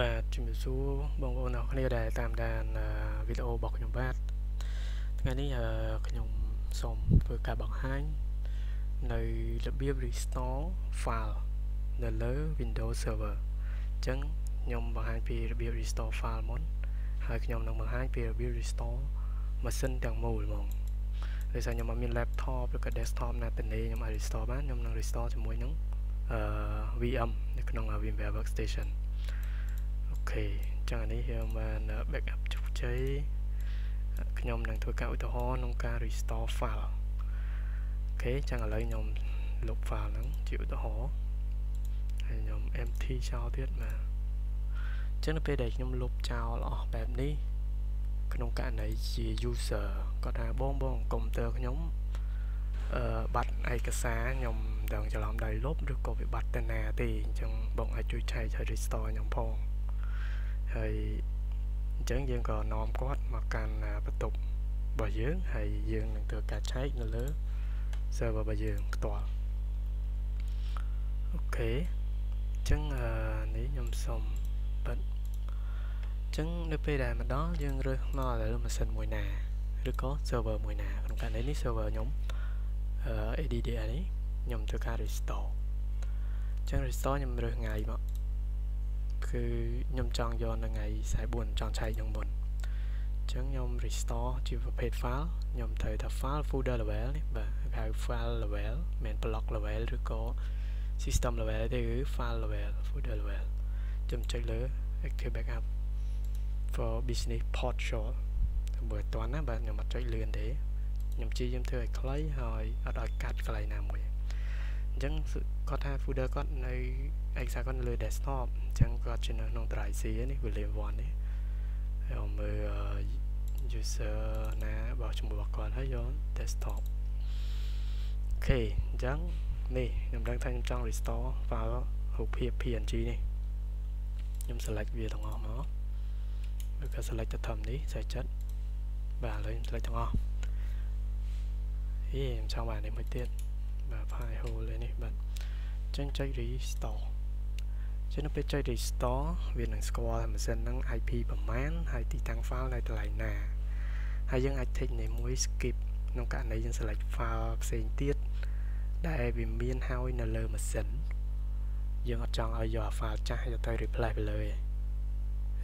បាទជំរាបសួរបងប្អូនអរគ្នាដែលតាមដានវីដេអូរបស់ខ្ញុំបាទថ្ងៃនេះខ្ញុំសូមធ្វើការបង្ហាញនៅរបៀប restore file នៅលើ Windows Server អញ្ចឹងខ្ញុំបង្ហាញពីរបៀប restore file មុនហើយខ្ញុំនឹងបង្ហាញពីរបៀប restore ម៉ាស៊ីនទាំងមូលហ្មងដោយសារខ្ញុំអត់មាន laptop ឬក៏ desktop ណាទេខ្ញុំអាច restore បានខ្ញុំនឹង restore ជាមួយនឹងអឺ VM នៅក្នុង VMware Workstation ខេអញ្ចឹងអានេះយើងបាន backup ជោគជ័យខ្ញុំនឹងធ្វើការឧទាហរណ៍ក្នុងការ restore file អូខេអញ្ចឹងឥឡូវខ្ញុំលុប file ហ្នឹងជាឧទាហរណ៍ហើយខ្ញុំ empty ចោលទៀតបាទអញ្ចឹងនៅពេលដែលខ្ញុំលុបចោលអស់បែបនេះក្នុងករណីជា user គាត់ថាបងបងកុំព្យូទ័រខ្ញុំអឺបាត់ឯកសារខ្ញុំដឹងច្រឡំដៃលុបឬក៏វាបាត់ទៅណាទេអញ្ចឹងបងអាចជួយឆែកឲ្យ restore ខ្ញុំផង ហើយអញ្ចឹងយើងក៏នាំគាត់មកកាន់បន្ទប់របស់យើងហើយយើងនឹងធ្វើការឆែកនៅលើ server របស់យើងផ្ទាល់អូខេអញ្ចឹងនេះខ្ញុំសូមបិទអញ្ចឹងនៅពេលដែលមកដល់យើងរើសមកលើម៉ាស៊ីនមួយណាឬក៏ server មួយណាក្នុងករណីនេះ server ខ្ញុំ ADDR នេះខ្ញុំធ្វើការ restore អញ្ចឹង restore ខ្ញុំរើសថ្ងៃមក គឺខ្ញុំចង់យកនៅថ្ងៃ44ចង់ឆែកយ៉ាងមុនអញ្ចឹងខ្ញុំ restore ជាប្រភេទ file ខ្ញុំត្រូវថា file folder level នេះបាទហៅ file level មិន block level ឬក៏ system level ទេគឺ file level folder level ខ្ញុំចុចលើ active backup for business port short មើលតន់ណាបាទខ្ញុំអត់ចុចលឿនទេខ្ញុំព្យាយាមធ្វើឲ្យខ្លីហើយអត់ឲ្យកាត់កន្លែងណាមួយ អញ្ចឹងគាត់ថា folder គាត់នៅឯកសារគាត់នៅលើ desktop អញ្ចឹងគាត់ជានៅក្នុង drive C នេះ William 1នេះហើយមើល user ណារបស់ជាមួយរបស់គាត់ហើយយក desktop អូខេអញ្ចឹងនេះខ្ញុំដឹងថាខ្ញុំចង់ restore file រូបភាព PNG នេះខ្ញុំ select វាទាំងអស់មកឬក៏ select ទៅធំនេះសេចចិត្តបាទឥឡូវខ្ញុំ select ទាំងអស់ហេខ្ញុំចង់បាននេះមួយទៀត បាទ file hole នេះបាទអញ្ចឹងចុច restore ចឹងនៅពេលចុច restore វានឹងស្គាល់ម៉ាស៊ីនហ្នឹង IP ប្រមាណហើយទីតាំង file នៅកន្លែងណាហើយយើងអាច take នៃមួយ skip ក្នុងករណីយើង select file ផ្សេងទៀតដែលវាមានហើយនៅលើម៉ាស៊ីនយើងអត់ចង់ឲ្យយក file ចាស់យកទៅ replace ទៅលើទេ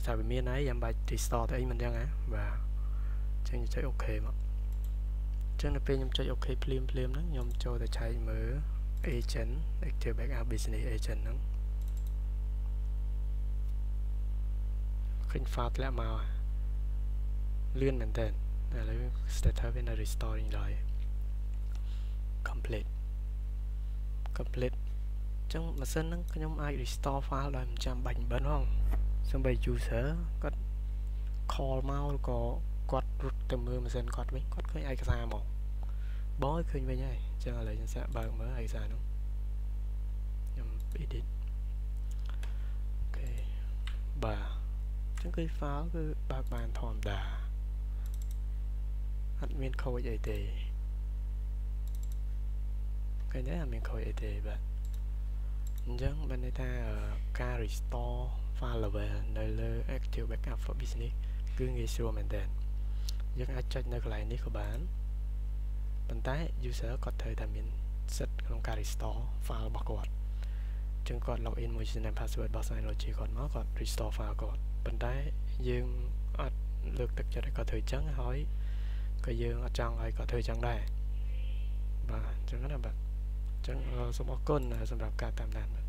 ថាវាមានហើយយ៉ាងបាច់ restore ទៅអីមិនចឹងហ៎បាទចឹងចុច OK មក ចឹងនៅពេលខ្ញុំចុច OK ភ្លាមភ្លាមហ្នឹងខ្ញុំចូលទៅឆែកមើល agent active backup business agent ហ្នឹងឃើញ file ធ្លាក់មកលឿនមែនតើឥឡូវ status វានៅ restoring ឡើយ complete complete អញ្ចឹងម៉ាស៊ីនហ្នឹងខ្ញុំអាច restore file ដោយមិនចាំបាច់បិណ្ឌផងសូម្បី user គាត់ call មកឬក៏ គាត់រត់ទៅមើលម៉ាស៊ីនគាត់វិញគាត់ឃើញឯកសារមកបងឲ្យឃើញវិញហើយអញ្ចឹងឥឡូវខ្ញុំសាកបើកមើលឯកសារហ្នឹងខ្ញុំ edit អូខេបាទចឹងគឺ file គឺបើកបានធម្មតាអត់មានខូចអីទេឃើញទេអត់មានខូចអីទេបាទអញ្ចឹងបានន័យថាការ restore file level នៅលើ active backup for business គឺងាយស្រួលមែនទែន យើងអាចចុចនៅកន្លែងនេះក៏បានប៉ុន្តែ user គាត់ត្រូវតែមានសិទ្ធិក្នុងការ restore file របស់គាត់ចឹងគាត់ login មួយ username password របស់ Synology គាត់មកគាត់ restore file គាត់ប៉ុន្តែយើងអត់លើកទឹកចិត្តឲ្យគាត់ធ្វើចឹងហើយក៏យើងអត់ចង់ឲ្យគាត់ធ្វើចឹងដែរបាទអញ្ចឹងណាបាទអញ្ចឹងសូមអរគុណសម្រាប់ការតាមដានបាទ